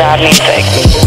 our music.